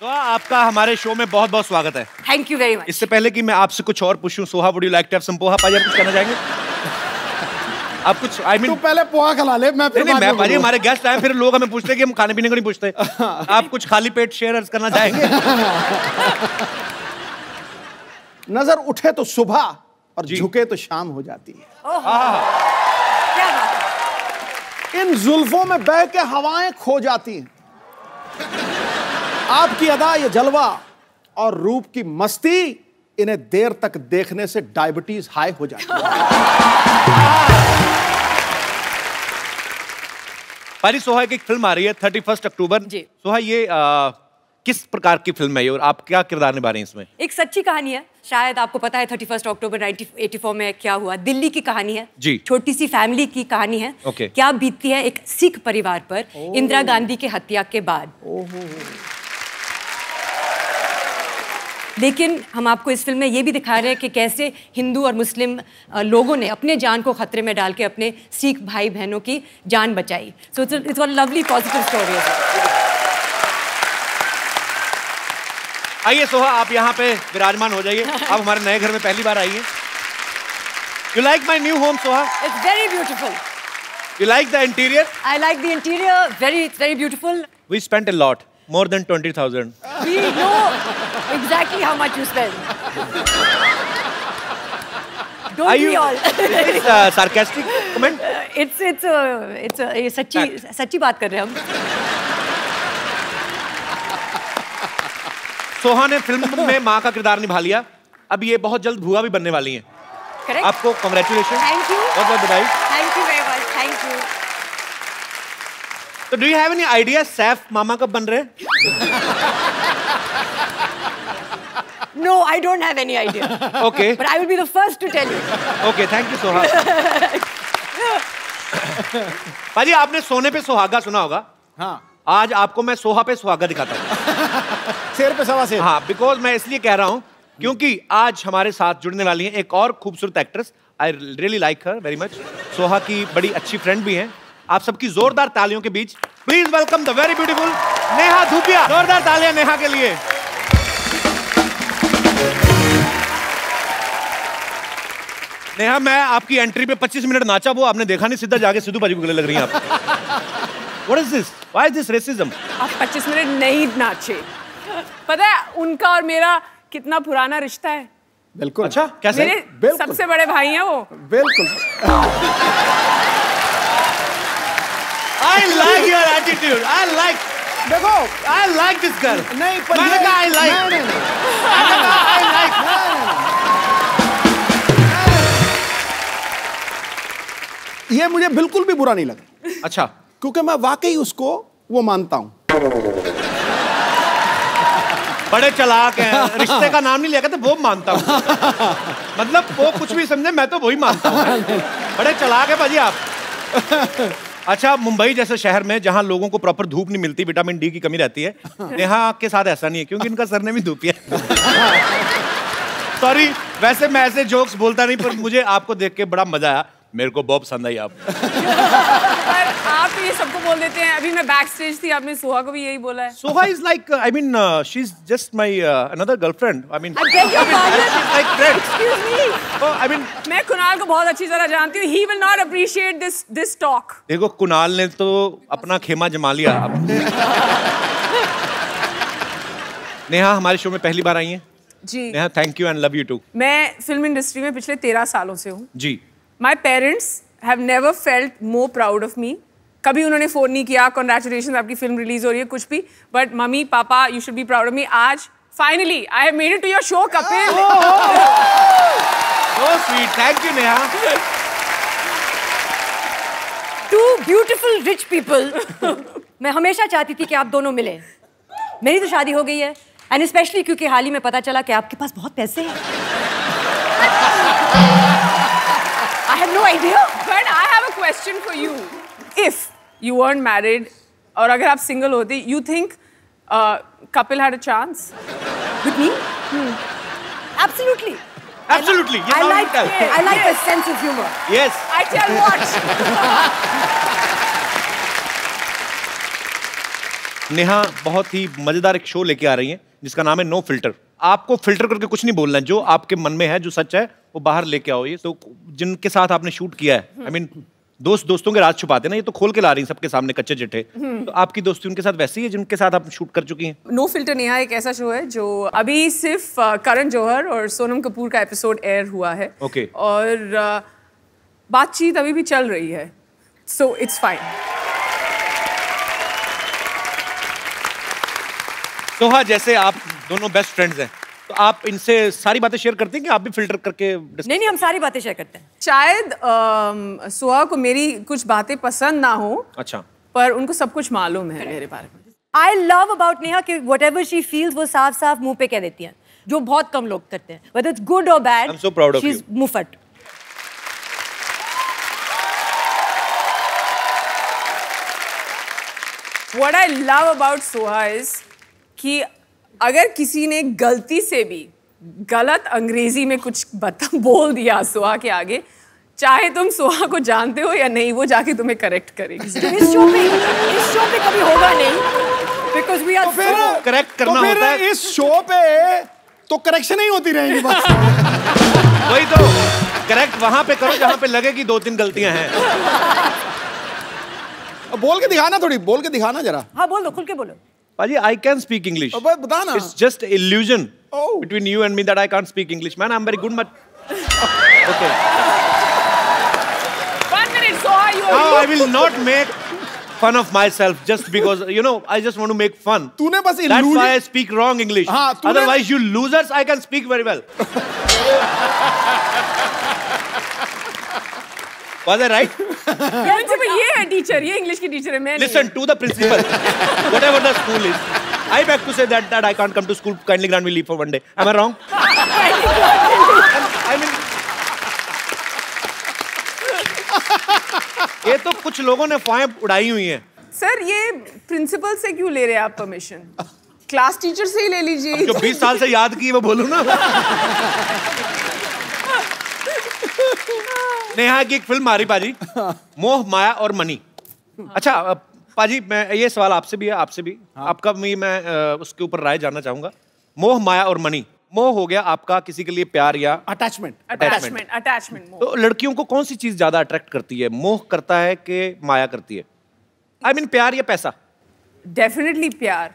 तो आपका हमारे शो में बहुत बहुत स्वागत है। थैंक यू वेरी मच इससे पहले कि मैं आपसे कुछ और पूछूँ Soha would you like to have some poha Paaji आप कुछ कहना चाहेंगे? आप कुछ आई I मीन तू पहले पोहा खिला ले मैं फिर नहीं नहीं मैं पाजी हमारे गेस्ट आए फिर लोग हमें पूछते हैं कि हम खाने पीने को नहीं पूछते। आप कुछ खाली पेट शेयर करना चाहेंगे? नज़र उठे तो सुबह और झुके तो शाम हो जाती है। है। इन जुल्फों में बह के हवाएँ खो जाती हैं। आपकी अदा ये जलवा और रूप की मस्ती इन्हें देर तक देखने से डायबिटीज़ हाई हो जाती है। पाजी सोहा की एक फ़िल्म आ रही है थर्टी फ़र्स्ट अक्टूबर सोहा ये आ, किस प्रकार की फ़िल्म है ये और आप क्या किरदार निभा रहे हैं इसमें? एक सच्ची कहानी है। शायद आपको पता है थर्टी फ़र्स्ट अक्टूबर 1984 में क्या हुआ? दिल्ली की कहानी है। जी। छोटी सी फैमिली की कहानी है। ओके। क्या बीतती है एक सिख परिवार पर इंदिरा गांधी के हत्या के बाद? लेकिन हम आपको इस फ़िल्म में ये भी दिखा रहे हैं कि कैसे हिंदू और मुस्लिम लोगों ने अपने जान को खतरे में डाल के अपने सिख भाई बहनों की जान बचाई। So it's it's lovely positive story आइए सोहा आप यहाँ पे विराजमान हो जाइए। आप हमारे नए घर में पहली बार आइए। You like my new home Soha? It's very beautiful you like the interior I like the interior, very, it's very beautiful. We spent a lot. More than 20000 We know exactly how much you spend. Don't Are we you- all? It's a sarcastic comment. Uh, it's it's a, it's a, ये सच्ची सच्ची बात कर रहे हैं हम सोहा ने film में माँ का किरदार निभा लिया अब ये बहुत जल्द भुआ भी बनने वाली हैं आपको कॉन्ग्रेचुलेशन थैंक यू बहुत बहुत बधाई थैंक यू वेरी तो do you have any idea Saif मामा कब बन रहे? No I don't have any idea okay but I will be the first to tell you okay thank you Soha Paaji आपने सोने पे सुहागा सुना होगा। हाँ। आज आपको मैं सोहा पे सुहागा दिखाता हूँ। शेर पे सवा शेर। हाँ बिकॉज़ मैं इसलिए कह रहा हूँ क्योंकि आज हमारे साथ जुड़ने वाली हैं एक और खूबसूरत actress I really like her very much Soha की बड़ी अच्छी फ्रेंड भी हैं। आप सबकी जोरदार तालियों के बीच please welcome the very beautiful Neha Dhupia. जोरदार तालियाँ नेहा के लिए। नेहा मैं आपकी एंट्री पे 25 मिनट नाचा वो आपने देखा नहीं सीधा जाके सिद्धू बाजी को गले लग रही हैं आप। What is this why is this racism आप 25 मिनट नहीं नाचे। पता है उनका और मेरा कितना पुराना रिश्ता है। बिल्कुल। अच्छा कैसे? मेरे सबसे बड़े भाई हैं वो। बिल्कुल। I like your attitude I like देखो। आई लाइक दिस गर्ल नहीं पर मैंने कहा आई लाइक नहीं, नहीं, नहीं। आई लाइक ये मुझे बिल्कुल भी बुरा नहीं लगा। अच्छा। क्योंकि मैं वाकई उसको वो मानता हूँ। बड़े चलाक हैं। रिश्ते का नाम नहीं लिया तो वो मानता हूँ। मतलब वो कुछ भी समझे मैं तो वही मानता हूँ। बड़े चलाक है भाजी आप। अच्छा मुंबई जैसे शहर में जहाँ लोगों को प्रॉपर धूप नहीं मिलती विटामिन डी की कमी रहती है नेहा के साथ ऐसा नहीं है, क्योंकि इनका सरने भी धूपी है। सॉरी वैसे मैं ऐसे जोक्स बोलता नहीं, पर मुझे आपको देख के बड़ा मज़ा आया। मेरे को बहुत पसंद आई आप। देते हैं। अभी मैं बैक स्टेज थी आपने सोहा को भी यही बोला है। just my uh, another girlfriend. I mean, I beg your pardon. she's like friend. Excuse me. So, I mean, मैं कुणाल को बहुत अच्छी तरह जानती हूँ। He will not appreciate this this talk देखो कुणाल ने तो अपना खेमा जमा लिया। नेहा हमारे शो में पहली बार आई हैं। जी। Neha thank you and love you too मैं फ़िल्म इंडस्ट्री में पिछले तेरह सालों से हूँ। जी। My parents have never felt more proud of me कभी उन्होंने फ़ोन नहीं किया कॉन्ग्रेचुलेशन आपकी फ़िल्म रिलीज़ हो रही है कुछ भी। But mummy papa you should be proud of me आज finally I have made it to your show Kapil so sweet thank you Neha beautiful rich people. मैं हमेशा चाहती थी कि आप दोनों मिले। मेरी तो शादी हो गई है एंड स्पेशली क्योंकि हाल ही में पता चला कि आपके पास बहुत पैसे हैं। I have no idea but I have a question for you if you weren't married और अगर आप सिंगल होते you think Kapil had a chance with me? Absolutely. Absolutely I like I like the sense of humor. Yes I tell what Neha बहुत ही मज़ेदार एक show लेके आ रही हैं जिसका नाम है नो फ़िल्टर आपको फ़िल्टर करके कुछ नहीं बोलना है जो आपके मन में है जो सच है वो बाहर लेके आओ ये। तो जिनके साथ आपने शूट किया है आई मीन दोस्त दोस्तों के राज छुपाते हैं ना ये तो खोल के ला रही सबके सामने कच्चे चिट्ठे तो आपकी दोस्ती उनके साथ वैसी है जिनके साथ आप शूट कर चुकी हैं? नो फ़िल्टर नेहा एक ऐसा शो है जो अभी सिर्फ़ करण जौहर और सोनम कपूर का एपिसोड एयर हुआ है। Okay Okay. और बातचीत अभी भी चल रही है। सो इट्स फाइन सोहा जैसे आप दोनों बेस्ट फ्रेंड्स हैं तो आप इनसे सारी बातें शेयर करते हैं कि आप भी फ़िल्टर करके नहीं नहीं हम सारी बातें शेयर करते हैं। शायद सुहा को मेरी कुछ बातें पसंद ना हो अच्छा। पर उनको सब कुछ मालूम है मेरे बारे में। आई लव अबाउट नेहा कि वट एवर शी फील्स वो साफ़ साफ़ मुँह पे कह देती हैं जो बहुत कम लोग करते हैं। Whether it's good or bad I'm so proud of she's you. मुफट What I love about Soha is कि अगर किसी ने गलती से भी गलत अंग्रेज़ी में कुछ बता बोल दिया सुहा के आगे चाहे तुम सुहा को जानते हो या नहीं वो जाके तुम्हें करेक्ट करेगी। जो इस शो पे इस शो पे कभी होगा नहीं बिकॉज़ वी आर फिर correct तो करना फिर होता है। इस शो पे तो करेक्शन ही होती रहेगी बस। वही तो करेक्ट वहाँ पे करो जहाँ पे लगे कि दो तीन गलतियाँ हैं। बोल के दिखाना थोड़ी बोल के दिखाना जरा। हाँ बोल दो खुल के बोलो। Paji, I can speak English. Oh, but batana. It's just illusion oh. between you and me that I can't speak English. Man, I'm very good, but... okay. One minute, so are you? Now I will not make fun of myself just because, you know, I just want to make fun. Tune bas That's why I speak wrong English. Haan, Otherwise, you losers, I can speak very well. Was I right? Principal ये है teacher ये English की teacher है मैं नहीं Listen to the principal. Whatever the school is. I beg to say that that I can't come to school. Kindly grant me leave for one day. Am I wrong? I mean. ये तो कुछ लोगों ने फाएँ उड़ाई हुई हैं sir ये principal से क्यों ले रहे हैं आप परमिशन क्लास टीचर से ही ले लीजिए जो 20 साल से याद की वो बोलूँ ना नेहा की एक फ़िल्म आ रही पाजी। मोह माया और मनी। अच्छा पाजी मैं ये सवाल आपसे भी है आपसे भी। हाँ। आपका भी मैं उसके ऊपर राय जानना चाहूँगा। मोह माया और मनी। मोह हो गया आपका किसी के लिए प्यार या अटैचमेंट अटैचमेंट अटैचमेंट तो लड़कियों को कौन सी चीज़ ज़्यादा अट्रैक्ट करती है? मोह करता है कि माया करती है? आई I मीन mean, प्यार या पैसा? डेफिनेटली प्यार।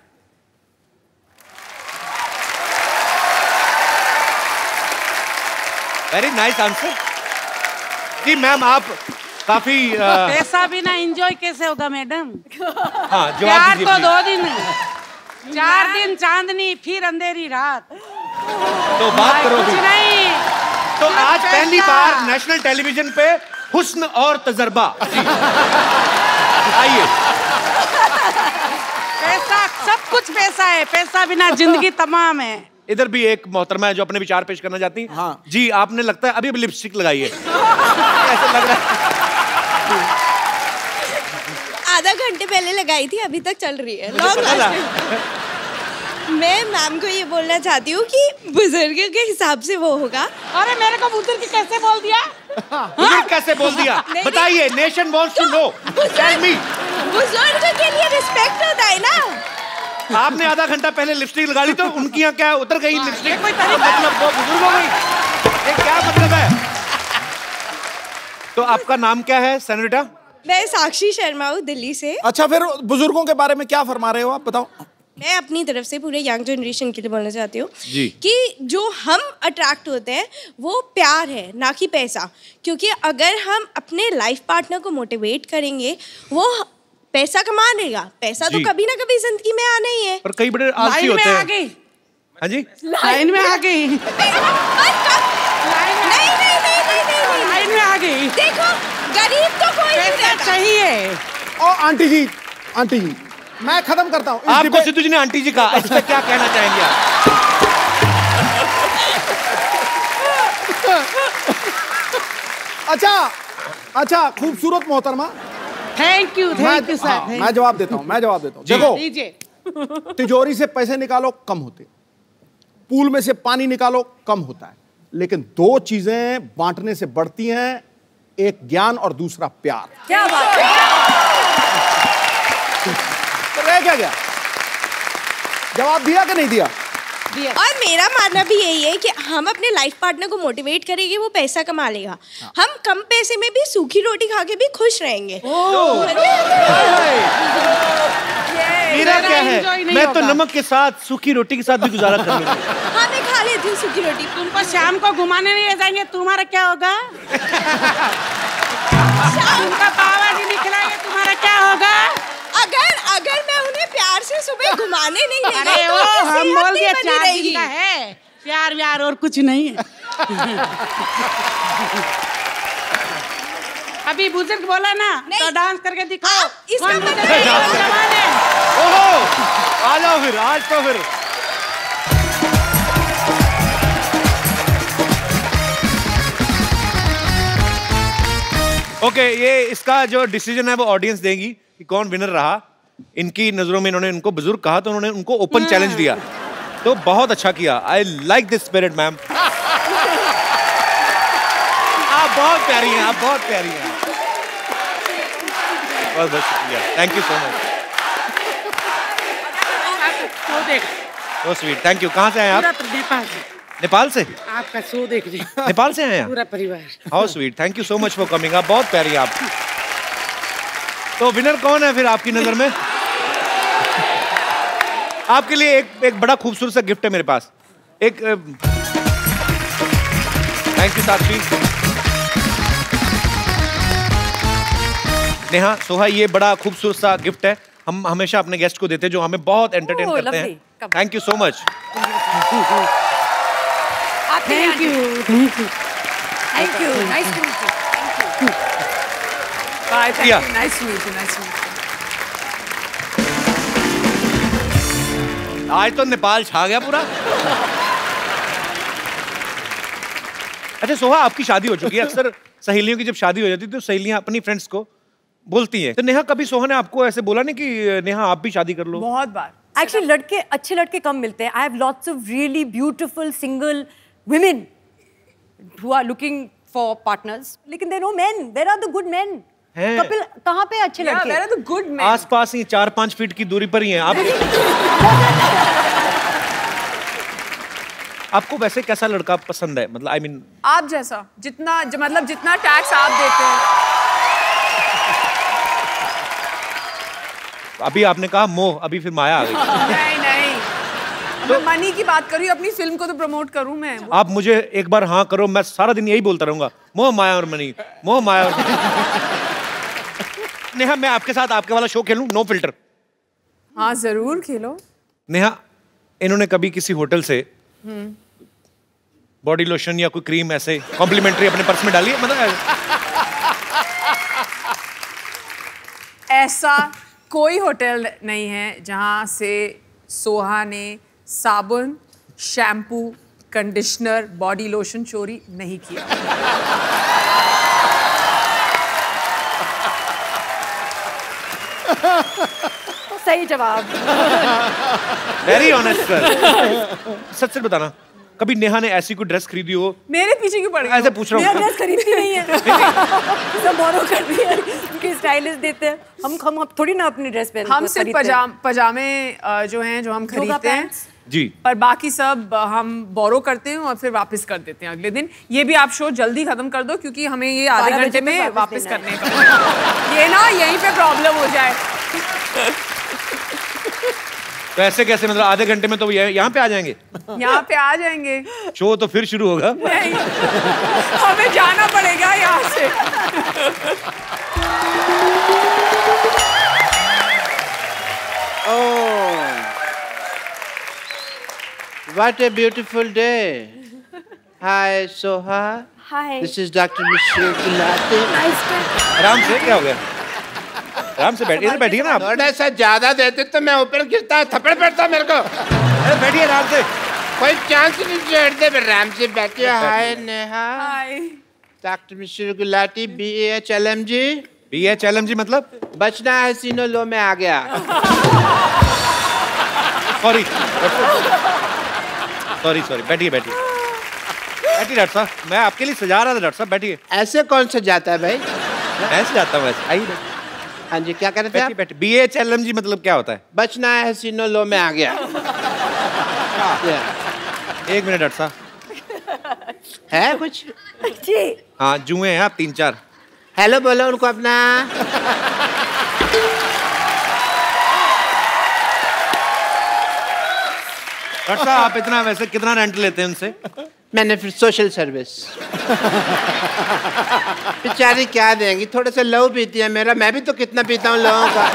वेरी नाइस आंसर जी मैम आप काफ़ी अ, पैसा बिना एंजॉय कैसे होगा मैडम हाँ जवाब तो दो दिन। चार दिन चांदनी फिर अंधेरी रात। तो बात करो कुछ नहीं। तो आज पहली बार नेशनल टेलीविज़न पे हुस्न और तजर्बा। आइए। पैसा सब कुछ पैसा है। पैसा बिना ज़िंदगी तमाम है। इधर भी एक मोहतरमा है जो अपने विचार पेश करना चाहती हैं। हाँ। जी आपने लगता है अभी अभी लिपस्टिक लगाई है। ऐसा लग रहा है। आधा घंटे पहले लगाई थी अभी तक चल रही है। लॉन्ग लास्टिंग मैं मैम को ये बोलना चाहती हूँ कि बुज़ुर्ग के हिसाब से वो होगा। अरे मेरे को बुज़ुर्ग कैसे बोल दिया? बुज़ुर्ग कैसे बोल दिया? बताइए nation wants to know tell me बुज़ुर्ग के लिए रिस्पेक्ट होता है ना। आपने आधा घंटा पहले लिपस्टिक लगा ली तो उनकी यहाँ क्या उतर गई लिपस्टिक है? मतलब वो बुज़ुर्ग हो गई। क्या मतलब है? तो आपका नाम क्या है सेनेटा मैं साक्षी शर्मा हूँ दिल्ली से। अच्छा फिर बुज़ुर्गों के बारे में क्या फरमा रहे हो आप बताओ। मैं अपनी तरफ़ से पूरे यंग जनरेशन के लिए बोलना चाहती हूँ जी। कि जो हम अट्रैक्ट होते हैं वो प्यार है ना कि पैसा। क्योंकि अगर हम अपने लाइफ पार्टनर को मोटिवेट करेंगे वो पैसा कमा लेगा पैसा तो कभी ना कभी ज़िंदगी में आना ही है। पर कई बड़े आलसी होते में आ हैं। गई हाँ जी? लाइन में आ गई नहीं नहीं नहीं नहीं नहीं नहीं। लाइन में आ गई देखो गरीब तो कोई नहीं चाहिए। और आंटी जी आंटी जी मैं खत्म करता हूँ। आपको सिद्धू जी ने आंटी जी कहा इस पे क्या कहना चाहेंगे आप? अच्छा अच्छा खूबसूरत मोहतरमा। थैंक यू मैं थैंक यू हाँ, सर मैं जवाब देता हूँ मैं जवाब देता हूँ। देखो तिजोरी से पैसे निकालो कम होते। पूल में से पानी निकालो कम होता है। लेकिन दो चीज़ें बांटने से बढ़ती हैं एक ज्ञान और दूसरा प्यार। क्या बात है। तो रह क्या गया? जवाब दिया कि नहीं दिया? और मेरा मानना भी यही है कि हम अपने लाइफ पार्टनर को मोटिवेट करेंगे वो पैसा कमा लेगा। हम कम पैसे में भी सूखी रोटी खा के भी खुश रहेंगे। मेरा क्या है? मैं तो नमक के साथ सूखी रोटी के साथ भी गुजारा कर लूँगा। हाँ मैं खा लेती हूँ सूखी रोटी। तुमको शाम को घुमाने नहीं ले जाएँगे तुम्हारा क्या होगा? तुमका बाबा जी निकलाएँगे तुम्हारा क्या होगा अगर अगर मैं उन्हें प्यार से सुबह घुमाने नहीं ले अरे तो उनकी हम बोल बनी चार दिन का है। प्यार व्यार और कुछ नहीं है। अभी बुज़ुर्ग बोला ना तो डांस करके दिखाओ। इसका मतलब ओहो आ जाओ फिर आज तो फिर। ओके okay, ये इसका जो डिसीज़न है वो ऑडियंस देगी। कि कौन विनर रहा? इनकी नज़रों में इन्होंने उनको बुज़ुर्ग कहा तो उन्होंने उनको ओपन चैलेंज दिया। तो बहुत अच्छा किया। I like this spirit ma'am आप बहुत प्यारी हैं आप बहुत प्यारी हैं। बहुत बहुत शुक्रिया। Thank you so much oh sweet thank you कहाँ से आए आप? नेपाल से। नेपाल से? आपका शो देख रहे हैं। नेपाल से आए पूरा परिवार। How sweet thank you so much for coming आप बहुत प्यारी आप। तो विनर कौन है फिर आपकी नज़र में? आपके लिए एक एक बड़ा खूबसूरत सा गिफ्ट है मेरे पास। एक थैंक यू साक्षी। नेहा सोहा ये बड़ा खूबसूरत सा गिफ्ट है। हम हमेशा अपने गेस्ट को देते हैं जो हमें बहुत एंटरटेन करते lovely. हैं thank you so much thank you thank you thank you nice to meet you Bye, thank Yeah. you. Nice to meet you. Nice to meet you. आज तो नेपाल छा गया पूरा अच्छा सोहा आपकी शादी हो चुकी है अक्सर सहेलियों की जब शादी हो जाती है तो सहेलियाँ अपनी फ्रेंड्स को बोलती हैं तो नेहा कभी सोहा ने आपको ऐसे बोला नहीं कि नेहा आप भी शादी कर लो बहुत बार एक्चुअली लड़के अच्छे लड़के कम मिलते हैं I have lots of really beautiful single women who are looking for partners लेकिन there no men there are the good men. Kapil कहाँ पे अच्छे लड़के? where are the आस पास ही चार पाँच फीट की दूरी पर ही हैं। आप आपको वैसे कैसा लड़का पसंद है? मतलब आई I मीन mean, आप जैसा जितना ज, मतलब जितना टैक्स आप देते हैं। अभी आपने कहा मोह अभी फिर माया आ गई। नहीं नहीं। तो, मैं मनी की बात कर अपनी फ़िल्म को तो प्रमोट करूँ मैं। आप मुझे एक बार हाँ करो मैं सारा दिन यही बोलता रहूँगा मोह माया और मनी मोह माया और मनी नेहा मैं आपके साथ आपके वाला शो खेलूं? नो फ़िल्टर हाँ ज़रूर खेलो। नेहा इन्होंने कभी किसी होटल से बॉडी लोशन या कोई क्रीम ऐसे कॉम्प्लीमेंट्री अपने पर्स में डाली है? मतलब ऐसा। कोई होटल नहीं है जहाँ से सोहा ने साबुन शैम्पू कंडीशनर बॉडी लोशन चोरी नहीं किया। सही जवाब। वेरी ऑनेस्ट सर सच सच बताना कभी नेहा ने ऐसी कोई ड्रेस खरीदी हो? मेरे पीछे क्यों पड़ गई ऐसे पूछ रहा मेरा हूँ ड्रेस खरीदती नहीं है। सब बोरो कर रही है उनके स्टाइलिस्ट देते हैं। हम हम थोड़ी ना अपनी ड्रेस पहन हम सिर्फ़ पजाम पजामे जो हैं जो हम खरीदते हैं। जी। पर बाकी सब हम बोरो करते हैं और फिर वापस कर देते हैं अगले दिन। ये भी आप शो जल्दी खत्म कर दो क्योंकि हमें ये आधे घंटे में वापस वापस करने का ये ना यहीं पे प्रॉब्लम हो जाए। तो ऐसे कैसे मतलब आधे घंटे में तो ये यहाँ पे आ जाएँगे यहाँ पे आ जाएँगे शो तो फिर शुरू होगा नहीं हमें जाना पड़ेगा यहाँ से What a beautiful day. Hi, Soha. Hi This is Dr. Michelle Gulati. आराम से क्या हो गया आराम से बैठिए बैठिए ना आप। थोड़ा सा ज़्यादा देते तो मैं ऊपर गिरता थप्पड़ पड़ता मेरे को। अरे बैठिए आराम से। कोई चांस नहीं छोड़ते मैं आराम से बैठे hi Neha. Hi. Doctor Mishra Gulati B H L M G B H L M G मतलब? बचना है सीनो लो में आ गया। सॉरी सॉरी सॉरी बैठिए बैठिए। बैठिए डॉक्टर साहब। मैं आपके लिए सजा रहा था डॉक्टर साहब। बैठिए। ऐसे कौन सा जाता है भाई? मैं से जाता हूँ वैसे। आइए। बैठिए। हाँ जी क्या कह रहे थे आप? B H L M G मतलब क्या होता है? बचना है सीनो लो में आ गया। एक मिनट डॉक्टर साहब। है कुछ? जी। हाँ जुए हैं आप तीन चार। हेलो बोलो उनको अपना। डॉक्टर साहब आप इतना वैसे कितना रेंट लेते हैं उनसे? मैंने फिर सोशल सर्विस बेचारी क्या देंगी? थोड़े से लव पीती है मेरा। मैं भी तो कितना पीता हूँ लोगों का।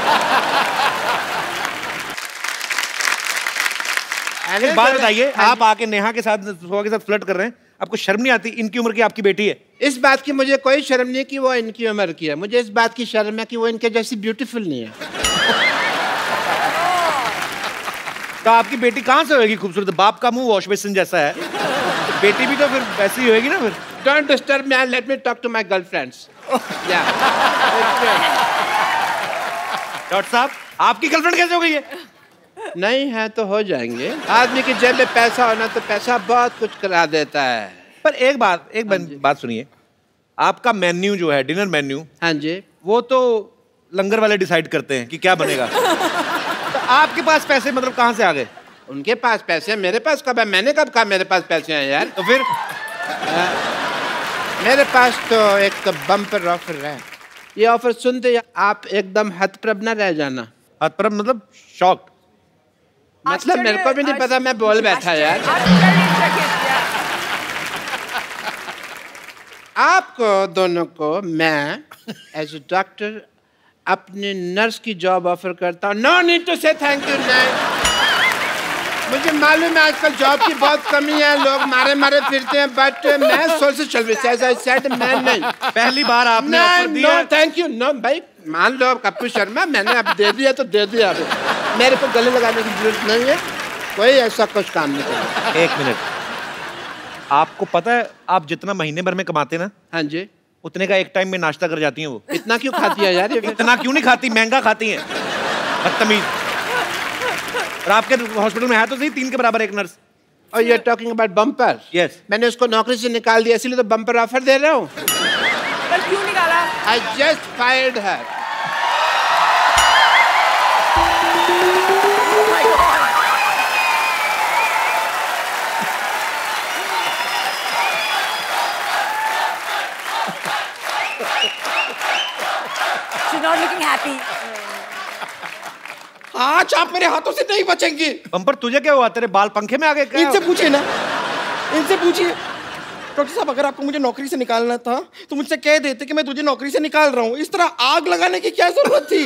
एक बात बताइए आप आके नेहा के साथ सुहा के साथ फ्लर्ट कर रहे हैं आपको शर्म नहीं आती? इनकी उम्र की आपकी बेटी है। इस बात की मुझे कोई शर्म नहीं कि वो इनकी उम्र की है। मुझे इस बात की शर्म है कि वो इनके जैसी ब्यूटीफुल नहीं है। तो आपकी बेटी कहाँ से होगी खूबसूरत? बाप का मुँह वॉश बेसिन जैसा है। बेटी भी तो फिर वैसी ही होगी ना फिर। Don't disturb me and let me talk to my girlfriends या डॉक्टर साहब आपकी गर्लफ्रेंड कैसे हो गई है? नहीं है तो हो जाएँगे। आदमी की जेब में पैसा होना तो पैसा बहुत कुछ करा देता है। पर एक बात एक बन- बात सुनिए। आपका मेन्यू जो है डिनर मेन्यू हाँ जी। वो तो लंगर वाले डिसाइड करते हैं कि क्या बनेगा। आपके पास पैसे मतलब कहाँ से आ गए? उनके पास पैसे हैं। मेरे पास कब है? मैंने कब कहा मेरे पास पैसे हैं यार? तो फिर? आ, मेरे पास तो एक तो बम्पर ऑफ़र है। ये ऑफ़र सुनते ही आप एकदम हतप्रभ ना रह जाना। हतप्रभ मतलब शॉक। मतलब मेरे को भी नहीं पता मैं बोल बैठा यार। आपको दोनों को मैं एज ए डॉक्टर अपने नर्स की जॉब ऑफ़र करता हूँ। No need to say thank you नहीं मुझे मालूम है आजकल जॉब की बहुत कमी है लोग मारे मारे फिरते हैं बट मैं social service as I said मैं नहीं। पहली बार आपने नहीं ऑफ़र दिया नो थैंक यू नो भाई मान लो कप्पू शर्मा मैंने अब दे दिया तो दे दिया अब। मेरे को गले लगाने की ज़रूरत नहीं है कोई ऐसा कुछ काम नहीं करेगा। एक मिनट। आपको पता है आप जितना महीने भर में कमाते ना हाँ जी। उतने का एक टाइम में नाश्ता कर जाती हैं वो। इतना क्यों खाती है यार इतना क्यों नहीं खाती? महँगा खाती हैं। बदतमीज। और आपके हॉस्पिटल में है तो सही तीन के बराबर एक नर्स और ये टॉकिंग अबाउट बम्पर यस मैंने उसको नौकरी से निकाल दिया इसलिए तो बम्पर ऑफ़र दे रहा हूँ। क्यों निकाला? I just fired her She's not looking happy. आज आप मेरे हाथों से नहीं बचेंगे। बम्पर तुझे क्या हुआ? तेरे बाल पंखे में आ गए क्या? इनसे पूछिए ना। इनसे पूछिए। डॉक्टर साहब अगर आपको मुझे नौकरी से निकालना था तो मुझसे कह देते कि मैं तुझे नौकरी से निकाल रहा हूँ। इस तरह आग लगाने की क्या ज़रूरत थी?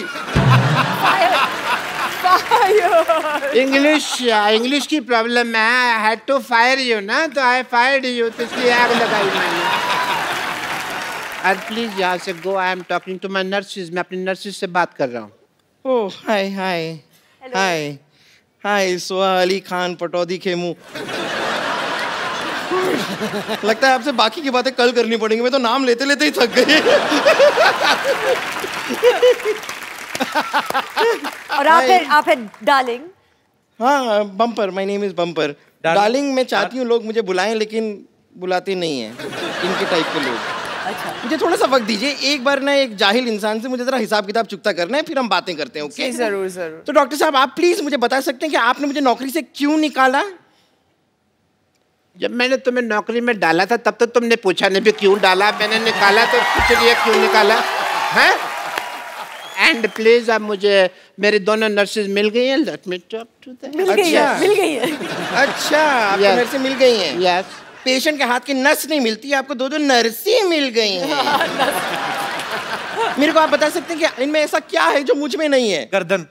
इंग्लिश इंग्लिश की प्रॉब्लम है। I had to fire you ना तो आई फायर्ड यू तो इसलिए आग लगाई मैंने। और प्लीज़ यहाँ से go I am talking to my nurses मैं अपनी नर्सिस से बात कर रहा हूँ। ओह हाय हाय हाय हाय सोहा अली खान पटौदी खेमू लगता है आपसे बाकी की बातें कल करनी पड़ेंगी। मैं तो नाम लेते लेते ही थक गई। और आप है आप है डार्लिंग हाँ bumper my name is bumper Darling- darling मैं चाहती हूँ लोग मुझे बुलाएँ लेकिन बुलाते नहीं हैं। इनके टाइप के लोग। अच्छा। मुझे थोड़ा सा वक्त दीजिए एक बार ना एक जाहिल इंसान से मुझे जरा हिसाब किताब चुकता करना है फिर हम बातें करते हैं ओके ज़रूर ज़रूर। तो डॉक्टर साहब आप प्लीज़ मुझे बता सकते हैं कि आपने मुझे नौकरी से क्यों निकाला? जब मैंने तुम्हें नौकरी में डाला था तब तो तुमने पूछा नहीं भी क्यों डाला? मैंने निकाला तो पूछ लिया क्यों निकाला? है? एंड प्लीज़ अब मुझे मेरी दोनों नर्सेज मिल गई हैं let me talk to them मिल गई है अच्छा। मिल गई है। अच्छा आपको से मिल गई हैं? यस पेशेंट के हाथ की नस नहीं मिलती आपको दो दो नर्सें मिल गई हैं। मेरे को आप बता सकते हैं कि इनमें ऐसा क्या है जो मुझमें नहीं है? गर्दन।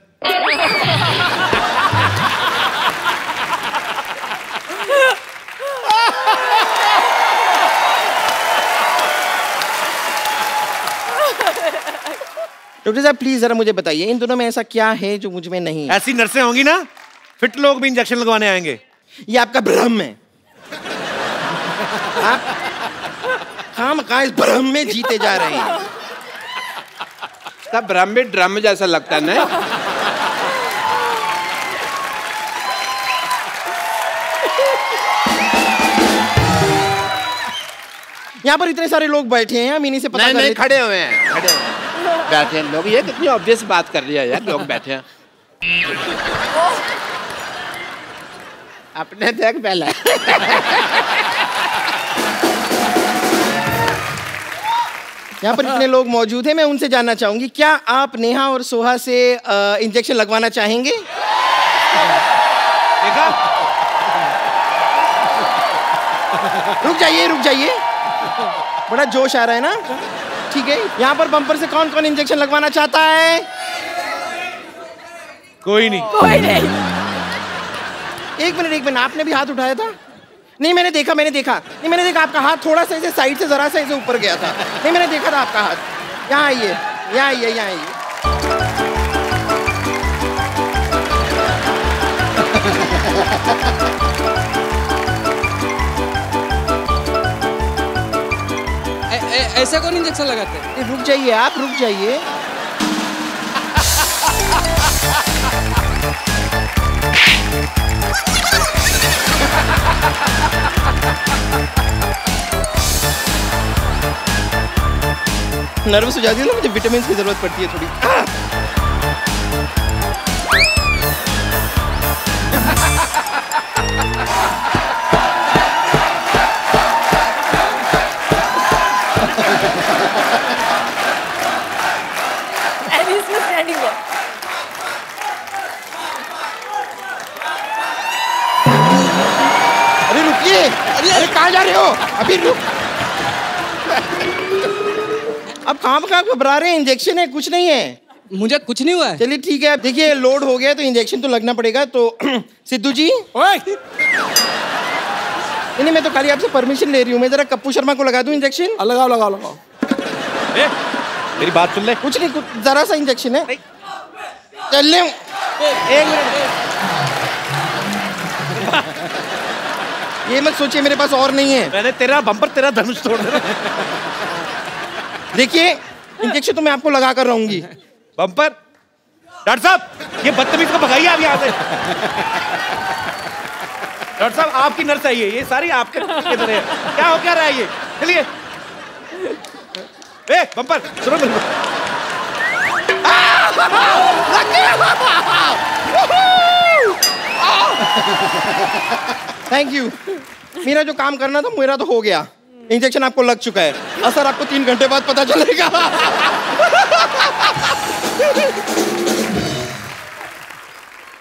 डॉक्टर साहब प्लीज़ जरा मुझे बताइए इन दोनों में ऐसा क्या है जो मुझमें नहीं है? ऐसी नर्सें होंगी ना फिट लोग भी इंजेक्शन लगवाने आएँगे। ये आपका भ्रम है। आप खा इस भ्रम में जीते जा रहे हैं। सब ड्रम भी ड्रम जैसा लगता है ना यहाँ पर इतने सारे लोग बैठे हैं हम इन्हीं से पता नहीं नहीं खड़े हुए हैं खड़े हुए हैं। बैठे हैं लोग ये कितनी ऑब्वियस बात कर रही है यार लोग बैठे हैं। अपने देख पहले। यहाँ पर इतने लोग मौजूद हैं मैं उनसे जानना चाहूँगी क्या आप नेहा और सोहा से इंजेक्शन लगवाना चाहेंगे? देखा? रुक जाइए रुक जाइए। बड़ा जोश आ रहा है ना? ठीक है यहाँ पर बम्पर से कौन कौन इंजेक्शन लगवाना चाहता है? कोई नहीं। कोई नहीं। एक मिनट एक मिनट आपने भी हाथ उठाया था? नहीं मैंने देखा मैंने देखा। नहीं मैंने देखा आपका हाथ थोड़ा सा ऐसे साइड से जरा सा ऐसे ऊपर गया था। नहीं मैंने देखा था आपका हाथ। यहाँ आइए यहाँ आइए यहाँ आइए। ऐसा कौन इंजेक्शन लगाते हैं? रुक जाइए आप रुक जाइए। नर्वस हो जाती है ना मुझे विटामिन की ज़रूरत पड़ती है थोड़ी। रुक अब कहाँ कहाँ घबरा रहे हैं? इंजेक्शन है कुछ नहीं है। मुझे कुछ नहीं हुआ है। चलिए ठीक है। देखिए लोड हो गया तो इंजेक्शन तो लगना पड़ेगा। तो सिद्धू जी? ओए! नहीं नहीं मैं तो खाली आपसे परमिशन ले रही हूँ। मैं जरा कप्पू शर्मा को लगा दूँ इंजेक्शन लगाओ लगाओ लगाओ। ए, मेरी बात सुन ले। कुछ नहीं कुछ जरा सा इंजेक्शन है। चल ले। एक मिनट। ये मत सोचिए मेरे पास और नहीं है। मैंने तेरा बम्पर तेरा धनुष तोड़ देना देखिए इंजेक्शन तो मैं आपको लगा कर रहूँगी। बम्पर डॉक्टर साहब ये बदतमीज को भगाइए आप यहाँ से। डॉक्टर साहब आपकी नर्स आई है ये सारी आपके इधर है। क्या हो क्या रहा है ये? चलिए। ए बम्पर सुनो बात। थैंक यू मेरा जो काम करना था मेरा तो हो गया इंजेक्शन आपको लग चुका है असर आपको तीन घंटे बाद पता चलेगा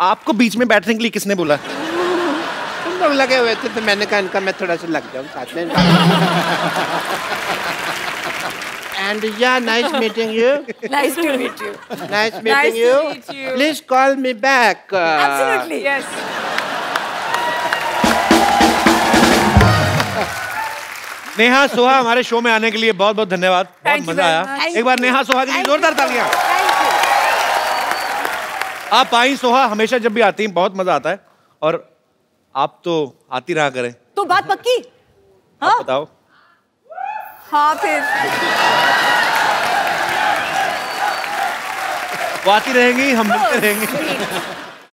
आपको बीच में बैठने के लिए किसने बोला तुम लोग लगे हुए थे तो मैंने कहा इनका मैं थोड़ा सा लग जाऊँ साथ में एंड या nice meeting you Nice to meet you. Nice Nice meeting you you. Please call me back Absolutely. Yes. Neha Soha हमारे शो में आने के लिए बहुत बहुत धन्यवाद बहुत मज़ा आया। एक बार नेहा सोहा के लिए जोरदार तालियाँ। आप आई सोहा हमेशा जब भी आती हैं बहुत मज़ा आता है। और आप तो आती रहा करें। तो बात पक्की? आप बताओ। हाँ फिर। वो आती रहेंगी हम मिलते रहेंगे।